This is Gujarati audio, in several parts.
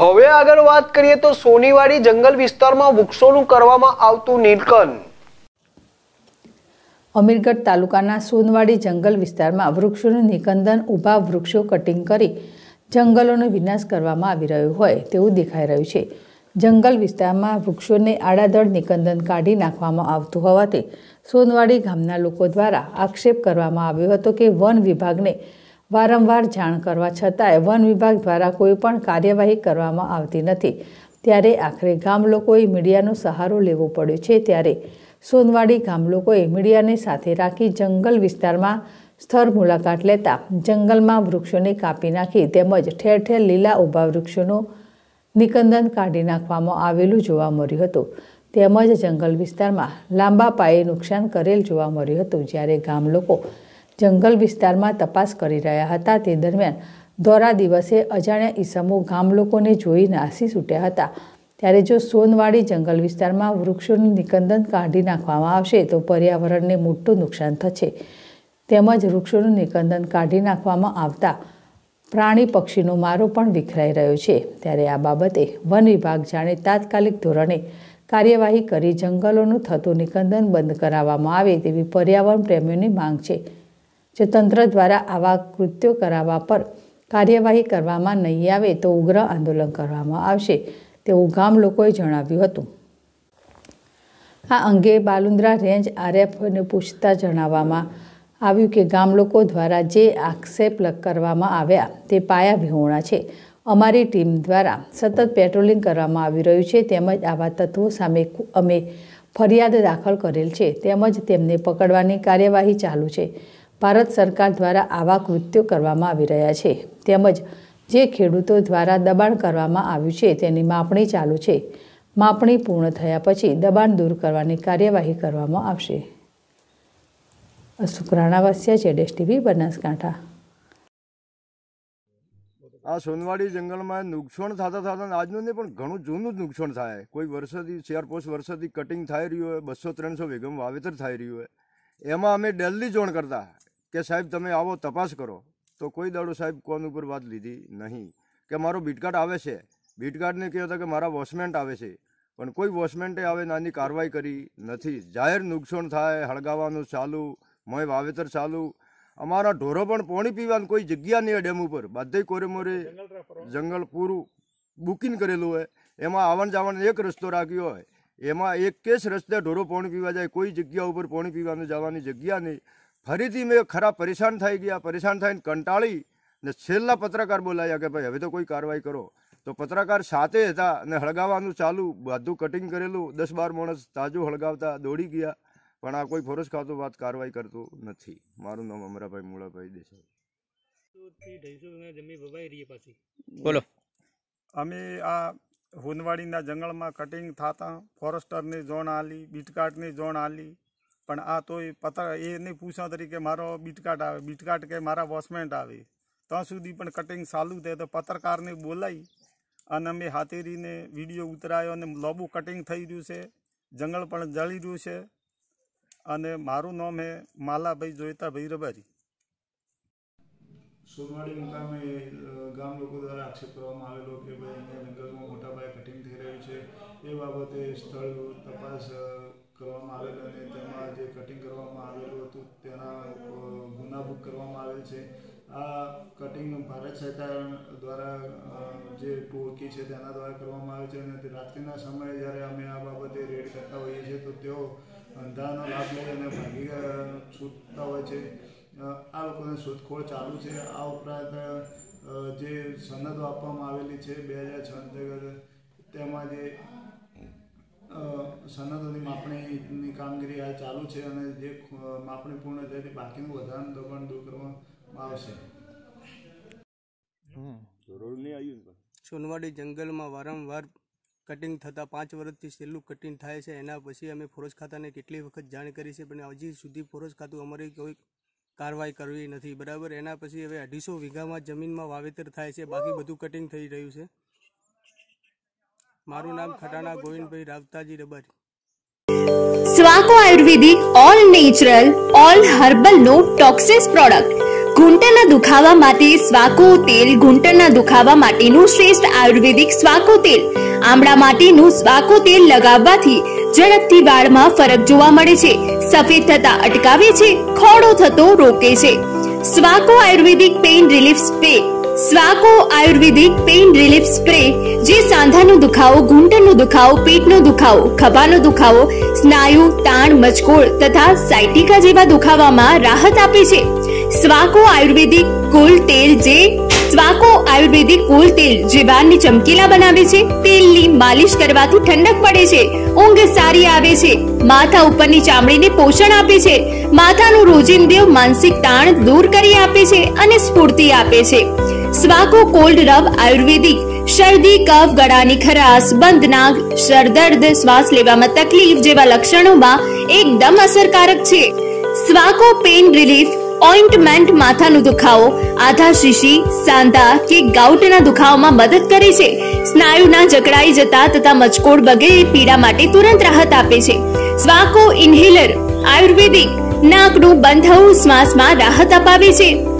હવે આગળ વાત કરીએ તો સોનીવાડી જંગલ વિસ્તારમાં વૃક્ષોનું કરવામાં આવતું નિર્કન અમીરગઢ તાલુકાના સોનવાડી જંગલ વિસ્તારમાં વૃક્ષોનું નિકંદન, ઊભા વૃક્ષો કટિંગ કરી જંગલોનો વિનાશ કરવામાં આવી રહ્યો હોય તેવું દેખાઈ રહ્યું છે. જંગલ વિસ્તારમાં વૃક્ષોને આડાદળ નિકંદન કાઢી નાખવામાં આવતું હોવાથી સોનવાડી ગામના લોકો દ્વારા આક્ષેપ કરવામાં આવ્યો હતો કે વન વિભાગને વારંવાર જાણ કરવા છતાંય વન વિભાગ દ્વારા કોઈપણ કાર્યવાહી કરવામાં આવતી નથી. ત્યારે આખરે ગામ લોકોએ મીડિયાનો સહારો લેવો પડ્યો છે. ત્યારે સોનવાડી ગામ લોકોએ મીડિયાને સાથે રાખી જંગલ વિસ્તારમાં સ્થળ મુલાકાત લેતા જંગલમાં વૃક્ષોને કાપી નાખી તેમજ ઠેર ઠેર લીલા ઊભા વૃક્ષોનું નિકંદન કાઢી નાખવામાં આવેલું જોવા મળ્યું હતું. તેમજ જંગલ વિસ્તારમાં લાંબા પાયે નુકસાન કરેલ જોવા મળ્યું હતું. જ્યારે ગામ લોકો જંગલ વિસ્તારમાં તપાસ કરી રહ્યા હતા. તે દરમિયાન દોરા દિવસે અજાણ્યા ઈસમો ગામ લોકોને જોઈ નાસી છૂટ્યા હતા. ત્યારે જો સોનવાડી જંગલ વિસ્તારમાં વૃક્ષોનું નિકંદન કાઢી નાખવામાં આવશે, તો પર્યાવરણને મોટું નુકસાન થશે. તેમજ વૃક્ષોનું નિકંદન કાઢી નાખવામાં આવતા પ્રાણી પક્ષીનો મારો પણ વિખરાઈ રહ્યો છે. ત્યારે આ બાબતે વન વિભાગ જાણે તાત્કાલિક ધોરણે કાર્યવાહી કરી જંગલોનું થતું નિકંદન બંધ કરાવવામાં આવે તેવી પર્યાવરણ પ્રેમીઓની માંગ છે. જો તંત્ર દ્વારા આવા કૃત્યો કરાવવા પર કાર્યવાહી કરવામાં નહીં આવે તો ઉગ્ર આંદોલન કરવામાં આવશે, તેવું ગામ લોકોએ જણાવ્યું હતું. આ અંગે બાલુંદ્રા રેન્જ આરએફને પૂછતા જણાવવામાં આવ્યું કે ગામ લોકો દ્વારા જે આક્ષેપ કરવામાં આવ્યા તે પાયા વિહોણા છે. અમારી ટીમ દ્વારા સતત પેટ્રોલિંગ કરવામાં આવી રહ્યું છે, તેમજ આવા તત્વો સામે અમે ફરિયાદ દાખલ કરેલ છે, તેમજ તેમને પકડવાની કાર્યવાહી ચાલુ છે. ભારત સરકાર દ્વારા આવા કૃત્યો કરવામાં આવી રહ્યા છે. તેમજ જે ખેડૂતો દ્વારા દબાણ કરવામાં આવ્યું છે તેની માપણી ચાલુ છે. માપણી પૂર્ણ થયા પછી દબાણ દૂર કરવાની કાર્યવાહી કરવામાં આવશે. શુક્રાણા રાણાવાસિયા, જેડેશ ટીવી, બનાસકાંઠા. આ સોનવાડી જંગલમાં નુકસાન થતા થતા આજનું નહીં, પણ ઘણું જૂનું જ નુકસાન થાય. કોઈ વર્ષોથી ચાર પાંચ વર્ષોથી કટિંગ થઈ રહ્યું હોય, બસો, ત્રણસો વેગમ વાવેતર થઈ રહ્યું હોય. એમાં અમે ડેલી જોણ કરતા. કે સાહેબ, તમે આવો, તપાસ કરો. તો કોઈ દાડો સાહેબ કોન ઉપર વાત લીધી નહીં. કે મારો બીટકાર્ડ આવે છે. બીટકાર્ડને કહ્યું હતા કે મારા વોશમેન્ટ આવે છે. પણ કોઈ વોશમેન્ટે આવે નાની કાર્યવાહી કરી નથી. જાહેર નુકસાન થાય, હળગાવવાનું ચાલુ મોય વાવેતર ચાલુ. અમારા ઢોરો પણ પોણી પીવાનું કોઈ જગ્યા નહીં ડેમ ઉપર. બધે કોરે મોરે જંગલ પૂરું બુકિંગ કરેલું હોય. એમાં આવન જાવન એક રસ્તો રાખ્યો હોય. એમાં એક કેસ રસ્તે ઢોરો પાણી પીવા જાય. કોઈ જગ્યા ઉપર પાણી પીવાનું જવાની જગ્યા નહીં. ફરીથી મેં ખરા પરેશાન થઈ ગયા. પરેશાન થઈને કંટાળી ને છેલ્લા પત્રકાર બોલાયા કે ભાઈ હવે તો કોઈ કાર્યવાહી કરો. તો પત્રકાર સાથે હતા અને હળગાવવાનું ચાલુ. બધું કટિંગ કરેલું. દસ બાર માણસ તાજું હળગાવતા દોડી ગયા. પણ આ કોઈ ફોરસ ખાતું વાત કાર્યવાહી કરતું નથી. મારું નામ અમરાભાઈ મૂળાભાઈ દેસાઈ. બોલો. અમે આ હુનવાડીના જંગલમાં કટિંગ થતા ફોરેસ્ટરની ઝોન આલી બીટકાટની ઝોન આલી પણ આ તોય પત્ર, એ નહીં પૂછવા તરીકે મારો બીટકાટ આવે. બીટકાટ કે મારા વોશમેન્ટ આવે. ત્યાં સુધી પણ કટિંગ ચાલુ થાય તો પત્રકારને બોલાવી અને અમે હાથેરીને વીડિયો ઉતરાયો અને લોબુ કટિંગ થઈ રહ્યું છે. જંગલ પણ જળી રહ્યું છે. અને મારું નામ હે માલાભાઈ જોઈતાભાઈ રબારી સોનવાડી મુકામે ગામ લોકો દ્વારા આક્ષેપ કરવામાં આવેલો કે ભાઈ અહીંયા જંગલમાં મોટા પાયે કટિંગ થઈ રહ્યું છે. એ બાબતે સ્થળ તપાસ કરવામાં આવેલ અને તેમાં જે કટિંગ કરવામાં આવેલું હતું, તેના ગુના બુક કરવામાં આવેલ છે. આ કટિંગ ભારત સરકાર દ્વારા જે ટોળકી છે તેના દ્વારા કરવામાં આવે છે અને રાત્રિના સમયે જ્યારે અમે આ બાબતે રેડ કરતા હોઈએ છીએ, તો તેઓ અંધારાનો લાભ લઈ અને ભાગી છૂટતા હોય છે. આ લોકોને શોધખોળ ચાલુ છે. આ ઉપરાંત જે સનદો આપવામાં આવેલી છે, બે હજાર છ અંતર્ગત તેમાં જે સનદોની માપણીની કામગીરી હાલ ચાલુ છે અને જે માપણી પૂર્ણ થાય તે બાકીનું વધારાનું દબાણ દૂર કરવામાં આવશે. સોનવાડી જંગલમાં વારંવાર કટિંગ થતાં પાંચ વર્ષથી છેલ્લું કટિંગ થાય છે. એના પછી અમે ફોરેસ્ટ ખાતાને કેટલી વખત જાણ કરી છે પણ હજી સુધી ફોરેસ્ટ ખાતું અમારી કોઈ કાર્યવાહી કરવી નથી. બરાબર? એના પછી હવે અઢીસો વીઘામાં જમીનમાં વાવેતર થાય છે. બાકી બધું કટિંગ થઈ રહ્યું છે. મારું નામ Khatana Govindbhai રાવતાજી Rabari. સ્વાકો ayurvedic all natural all herbal no toxins product ઘૂંટણના દુખાવા માટે સ્વાકો તેલ, ઘૂંટણના દુખાવા માટેનું શ્રેષ્ઠ આયુર્વેદિક સ્વાકો તેલ. આમળા માટેનું સ્વાકો તેલ લગાવવાથી ઝડપથી વાળમાં ફરક જોવા મળે છે. સફેદ થતા અટકાવે છે, ખોડો થતો રોકે છે. સ્વાકો ayurvedic pain relief spray સ્વાકો ayurvedic pain relief spray જે સાંધાનો દુખાવો, ઘૂંટણનો દુખાવો, પેટનો દુખાવો, ખભાનો દુખાવો, સ્નાયુ, તાણ, મચકોળ તથા સાયટિકા જેવા દુખાવામાં રાહત આપે છે. સ્વાકો આયુર્વેદિક કુલ તેલ જે સ્વાકો આયુર્વેદિક કુલ તેલ જે વાળને ચમકીલા બનાવે છે, તેલની માલિશ કરવાથી ઠંડક પડે છે. ઊંઘ સારી આવે છે. માથા ઉપરની ચામડીને પોષણ આપે છે. માથાનું રોજિંદુ માનસિક તાણ દૂર કરી આપે છે અને સ્ફૂર્તિ આપે છે. સ્વાકો કોલ્ડ રબ આયુર્વેદિક, શરદી, કફ, ગળાની ખરાશ, બંધ નાક સરદર્દ શ્વાસ લેવામાં તકલીફ જેવા લક્ષણોમાં એકદમ અસરકારક છે. સ્વાકો પેઇન રિલીફ, ઓઇન્ટમેન્ટ માથાનો દુખાવો, આધા શીશી, સાંધા કે ગાઉટના દુખાવામાં મદદ કરે છે. સ્નાયુના જકડાઈ જતા તથા મચકોડ વગેરે પીડા માટે તુરંત રાહત આપે છે. સ્વાકો ઇન્હેલર, આયુર્વેદિક, નાકનું બંધાવું શ્વાસમાં રાહત અપાવે છે.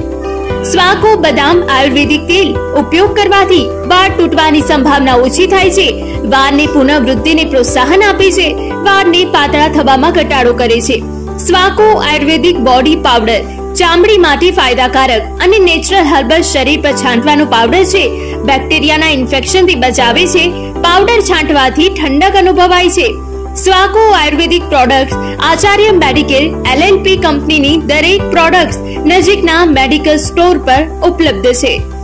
સ્વાકો બદામ, આયુર્વેદિક તેલ ઉપયોગ કરવાથી વાળ તૂટવાની સંભાવના ઓછી થાય છે. વાળની પુનઃવૃદ્ધિને પ્રોત્સાહન આપે છે. વાળને પાતળા થવામાં ઘટાડો કરે છે. સ્વાકો આયુર્વેદિક બોડી પાવડર ચામડી માટે ફાયદાકારક અને નેચરલ હર્બલ શરીર પર છાંટવાનો પાવડર છે. બેક્ટેરિયાના ઇન્ફેક્શનથી બચાવે છે. પાવડર છાંટવાથી ઠંડક અનુભવાય છે. સ્વાકો ayurvedic products Acharya medicare LLP કંપનીની દરેક પ્રોડક્ટ્સ નજીકના મેડિકલ સ્ટોર પર ઉપલબ્ધ છે.